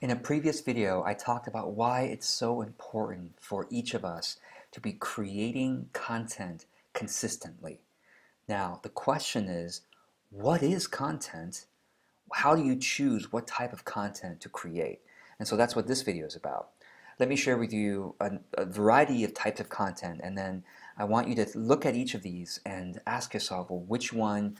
In a previous video, I talked about why it's so important for each of us to be creating content consistently. Now, the question is, what is content? How do you choose what type of content to create? And so that's what this video is about. Let me share with you a, a variety of types of content, and then I want you to look at each of these and ask yourself, well, which one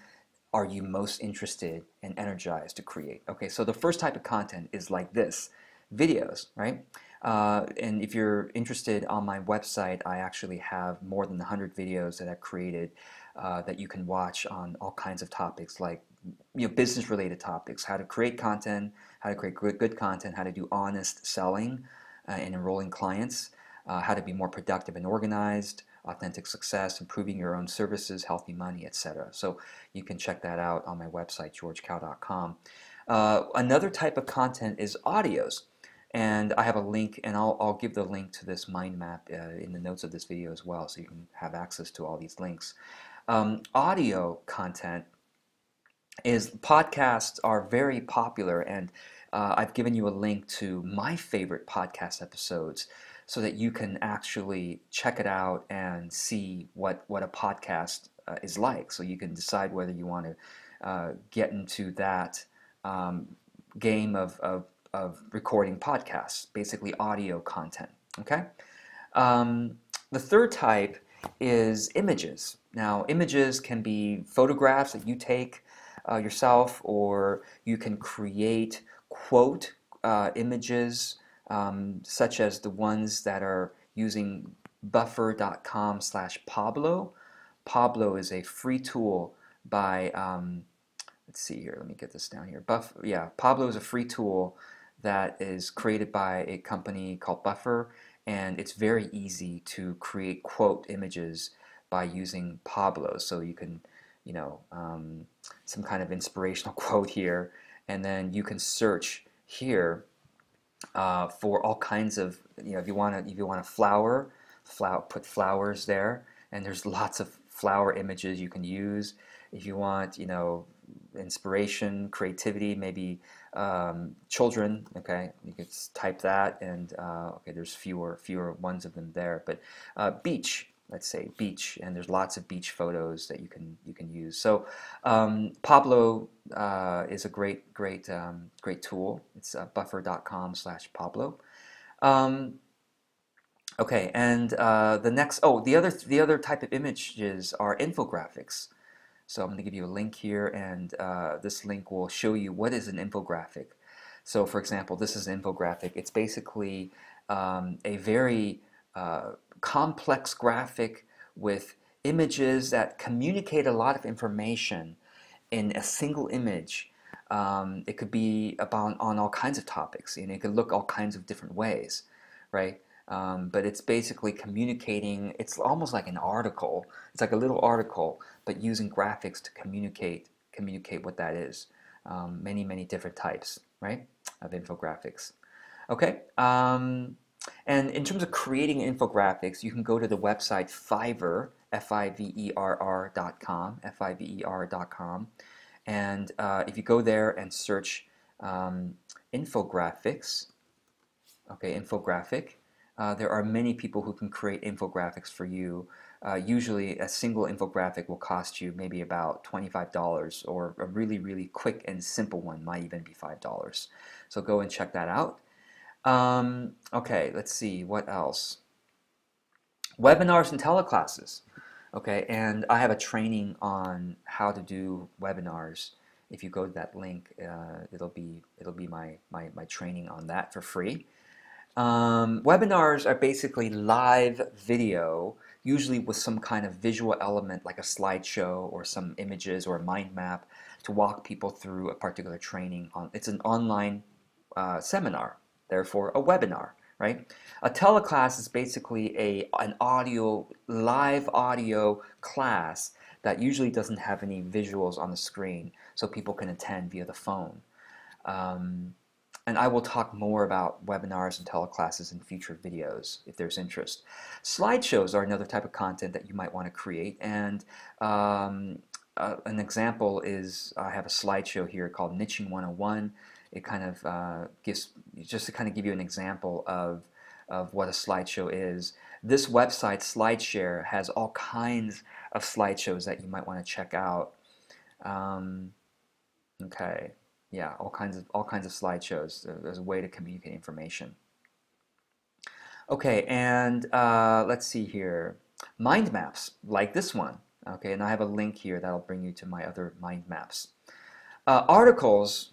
are you most interested and energized to create? Okay, so the first type of content is like this, videos, right? Uh, and if you're interested on my website, I actually have more than 100 videos that I've created uh, that you can watch on all kinds of topics like you know, business related topics, how to create content, how to create good, good content, how to do honest selling uh, and enrolling clients, uh, how to be more productive and organized, authentic success, improving your own services, healthy money, etc. So you can check that out on my website, georgekao.com. Uh, another type of content is audios. And I have a link, and I'll, I'll give the link to this mind map uh, in the notes of this video as well, so you can have access to all these links. Um, audio content is podcasts are very popular, and uh, I've given you a link to my favorite podcast episodes so that you can actually check it out and see what, what a podcast uh, is like. So you can decide whether you want to uh, get into that um, game of, of, of, recording podcasts, basically audio content. Okay. Um, the third type is images. Now, images can be photographs that you take uh, yourself, or you can create quote uh, images um, such as the ones that are using buffer.com slash Pablo. Pablo is a free tool by, um, let's see here, let me get this down here. Buff, yeah, Pablo is a free tool that is created by a company called Buffer, and it's very easy to create quote images by using Pablo. So you can, you know, um, some kind of inspirational quote here, and then you can search here uh, for all kinds of you know if you want to if you want a flower, flower put flowers there, and there's lots of flower images you can use. If you want you know inspiration, creativity, maybe um, children. Okay, you can type that, and uh, okay, there's fewer fewer ones of them there. But uh, beach, let's say beach, and there's lots of beach photos that you can you can use. So um, Pablo uh, is a great great um, great tool. It's uh, buffer.com/pablo. Um, okay, and uh, the next oh the other the other type of images are infographics. So I'm going to give you a link here, and uh, this link will show you what is an infographic. So for example, this is an infographic. It's basically um, a very uh, complex graphic with images that communicate a lot of information in a single image. Um, it could be about on all kinds of topics, and it could look all kinds of different ways, right? Um, but it's basically communicating. It's almost like an article. It's like a little article, but using graphics to communicate communicate what that is. Um, many many different types, right, of infographics. Okay. And in terms of creating infographics, you can go to the website Fiverr, F-I-V-E-R-R dot com, F-I-V-E-R dot com. And uh, if you go there and search um, infographics, okay, infographic, uh, there are many people who can create infographics for you. Uh, usually a single infographic will cost you maybe about $25 or a really, really quick and simple one might even be $5. So go and check that out. Um, okay, let's see, what else? Webinars and teleclasses. Okay, and I have a training on how to do webinars. If you go to that link, uh, it'll be it'll be my, my, my training on that for free. Um, webinars are basically live video, usually with some kind of visual element like a slideshow or some images or a mind map to walk people through a particular training. On It's an online uh, seminar therefore a webinar, right? A teleclass is basically a, an audio, live audio class that usually doesn't have any visuals on the screen so people can attend via the phone. Um, and I will talk more about webinars and teleclasses in future videos if there's interest. Slideshows are another type of content that you might want to create and um, uh, an example is I have a slideshow here called Niching 101 it kind of uh, gives just to kind of give you an example of of what a slideshow is. This website, SlideShare, has all kinds of slideshows that you might want to check out. Um, okay, yeah, all kinds of all kinds of slideshows as a way to communicate information. Okay, and uh, let's see here. Mind maps, like this one. Okay, and I have a link here that'll bring you to my other mind maps. Uh, articles,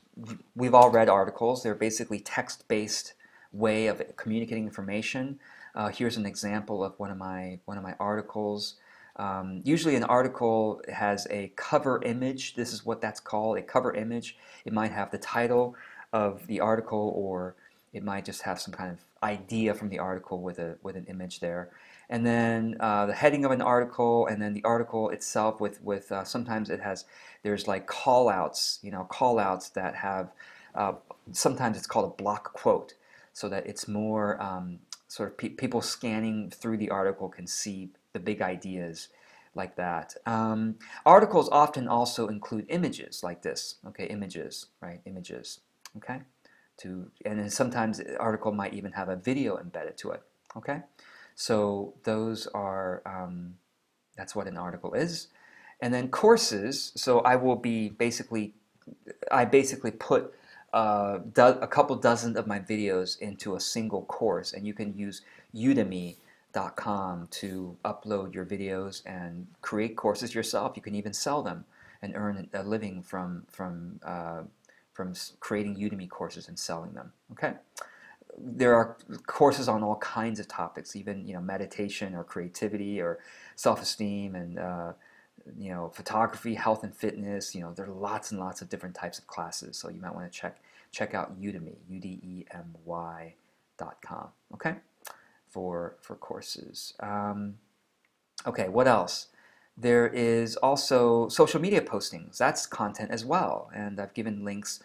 we've all read articles. They're basically text-based way of communicating information. Uh, here's an example of one of my one of my articles. Um, usually an article has a cover image. This is what that's called, a cover image. It might have the title of the article or it might just have some kind of idea from the article with a with an image there. And then uh, the heading of an article, and then the article itself with with uh, sometimes it has there's like call outs, you know, call outs that have uh, sometimes it's called a block quote, so that it's more um, sort of pe people scanning through the article can see the big ideas like that. Um, articles often also include images like this, okay, images, right, images, okay, to, and then sometimes the article might even have a video embedded to it, okay. So those are, um, that's what an article is. And then courses, so I will be basically, I basically put uh, a couple dozen of my videos into a single course and you can use Udemy com to upload your videos and create courses yourself. You can even sell them and earn a living from from uh, from creating Udemy courses and selling them. Okay, there are courses on all kinds of topics, even you know meditation or creativity or self-esteem and uh, you know photography, health and fitness. You know there are lots and lots of different types of classes, so you might want to check check out Udemy, U D E M Y dot com. Okay for, for courses. Um, okay, what else? There is also social media postings. That's content as well. And I've given links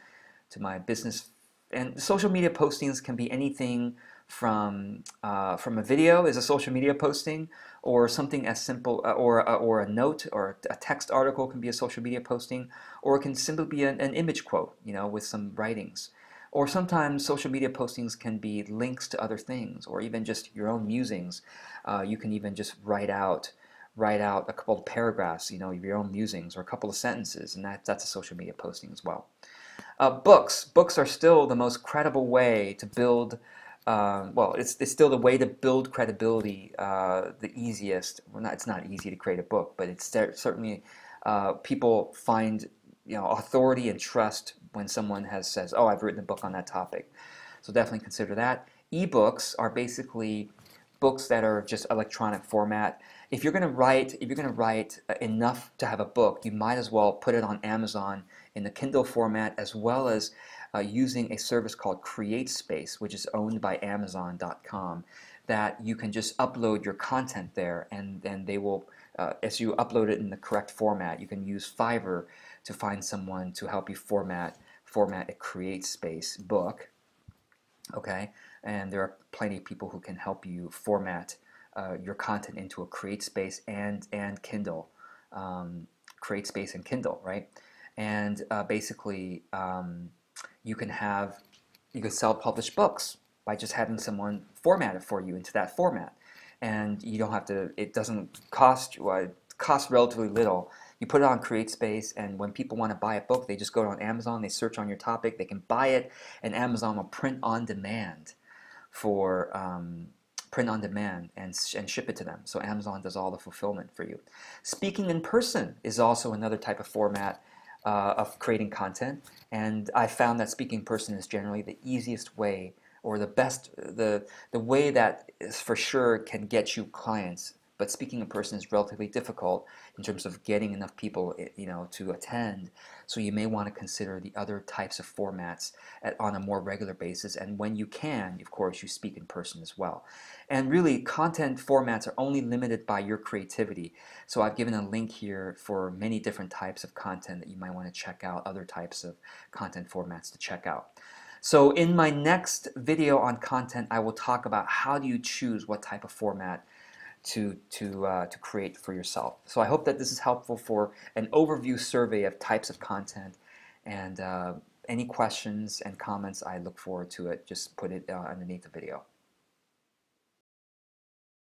to my business. And social media postings can be anything from uh, from a video is a social media posting, or something as simple, uh, or uh, or a note or a text article can be a social media posting, or it can simply be an, an image quote, you know, with some writings. Or sometimes social media postings can be links to other things, or even just your own musings. Uh, you can even just write out write out a couple of paragraphs, you know, your own musings, or a couple of sentences, and that, that's a social media posting as well. Uh, books. Books are still the most credible way to build, um, well, it's, it's still the way to build credibility, uh, the easiest. Well, not, it's not easy to create a book, but it's certainly, uh, people find you know, authority and trust when someone has says, oh, I've written a book on that topic. So definitely consider that. Ebooks are basically books that are just electronic format. If you're going to write, if you're going to write uh, enough to have a book, you might as well put it on Amazon in the Kindle format as well as uh, using a service called CreateSpace, which is owned by Amazon.com, that you can just upload your content there and then they will, uh, as you upload it in the correct format, you can use Fiverr to find someone to help you format format a CreateSpace book. Okay, and there are plenty of people who can help you format uh, your content into a CreateSpace and and Kindle, um, CreateSpace and Kindle, right? And uh, basically, um, you can have you can self-publish books by just having someone format it for you into that format, and you don't have to. It doesn't cost you. It costs relatively little you put it on CreateSpace, and when people want to buy a book, they just go on Amazon, they search on your topic, they can buy it, and Amazon will print on demand for um, print on demand and, and ship it to them. So Amazon does all the fulfillment for you. Speaking in person is also another type of format uh, of creating content, and I found that speaking in person is generally the easiest way or the best, the, the way that is for sure can get you clients but speaking in person is relatively difficult in terms of getting enough people eh, you know to attend. So you may want to consider the other types of formats at, on a more regular basis. And when you can of course you speak in person as well. And really content formats are only limited by your creativity. So I've given a link here for many different types of content that you might want to check out other types of content formats to check out. So in my next video on content I will talk about how do you choose what type of format to, to, uh, to create for yourself. So I hope that this is helpful for an overview survey of types of content and, uh, any questions and comments, I look forward to it. Just put it uh, underneath the video.